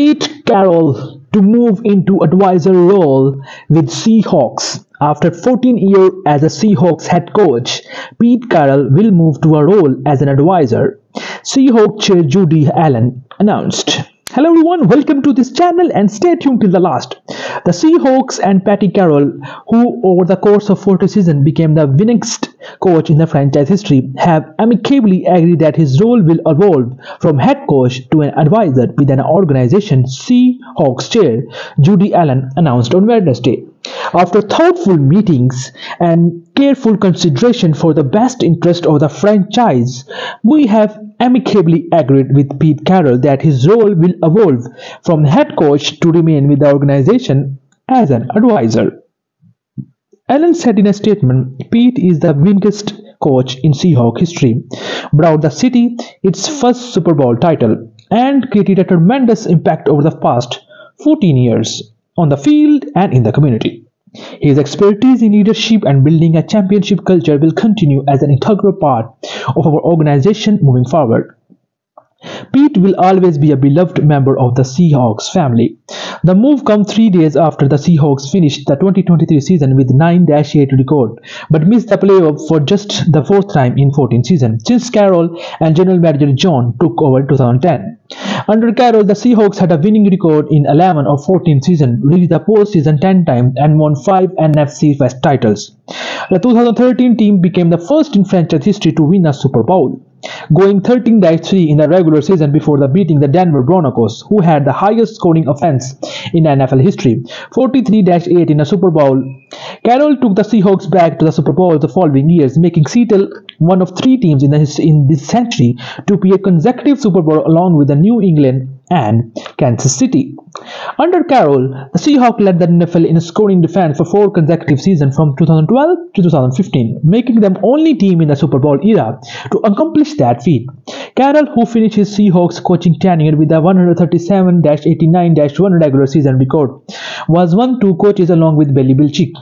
Pete Carroll to move into advisor role with Seahawks. After 14 years as a Seahawks head coach, Pete Carroll will move to a role as an advisor. Seahawks chair Jody Allen announced. Hello everyone, welcome to this channel and stay tuned till the last. The Seahawks and Patty Carroll, who over the course of 40 seasons became the winningest coach in the franchise history, have amicably agreed that his role will evolve from head coach to an advisor with an organization Seahawks chair Jody Allen announced on Wednesday. After thoughtful meetings and careful consideration for the best interest of the franchise, we have amicably agreed with Pete Carroll that his role will evolve from head coach to remain with the organization as an advisor. Allen said in a statement, Pete is the winningest coach in Seahawk history, brought the city its first Super Bowl title, and created a tremendous impact over the past 14 years on the field and in the community. His expertise in leadership and building a championship culture will continue as an integral part of our organization moving forward. Pete will always be a beloved member of the Seahawks family. The move comes three days after the Seahawks finished the 2023 season with 9-8 record, but missed the playoff for just the fourth time in 14 seasons since Carroll and general manager John took over 2010. Under Carroll, the Seahawks had a winning record in 11 of 14 seasons, reached the postseason 10 times, and won 5 NFC West titles. The 2013 team became the first in franchise history to win a Super Bowl going 13-3 in the regular season before the beating the Denver Broncos, who had the highest scoring offense in NFL history, 43-8 in a Super Bowl. Carroll took the Seahawks back to the Super Bowl the following years, making Seattle one of three teams in, the, in this century to be a consecutive Super Bowl along with the New England and Kansas City. Under Carroll, the Seahawks led the NFL in scoring defense for four consecutive seasons from 2012 to 2015, making them only team in the Super Bowl era to accomplish that feat. Carroll, who finished his Seahawks coaching tenure with a 137-89-1 regular season record, was one two coaches along with Billy Belichick.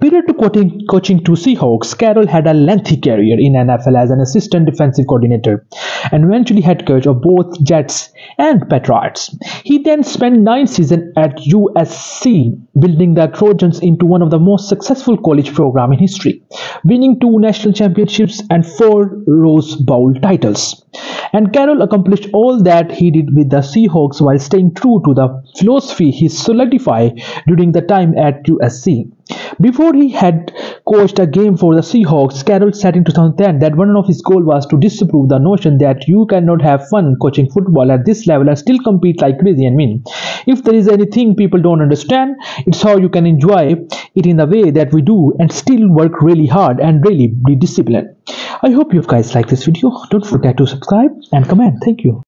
Prior to coaching, coaching two Seahawks, Carroll had a lengthy career in NFL as an assistant defensive coordinator and eventually head coach of both Jets and Patriots. He then spent nine seasons at USC, building the Trojans into one of the most successful college programs in history, winning two national championships and four Rose Bowl titles. And Carroll accomplished all that he did with the Seahawks while staying true to the philosophy he solidified during the time at USC. Before he had coached a game for the Seahawks, Carroll said in 2010 that one of his goals was to disprove the notion that you cannot have fun coaching football at this level and still compete like crazy and win. If there is anything people don't understand, it's how you can enjoy it in the way that we do and still work really hard and really be disciplined. I hope you guys like this video. Don't forget to subscribe and comment. Thank you.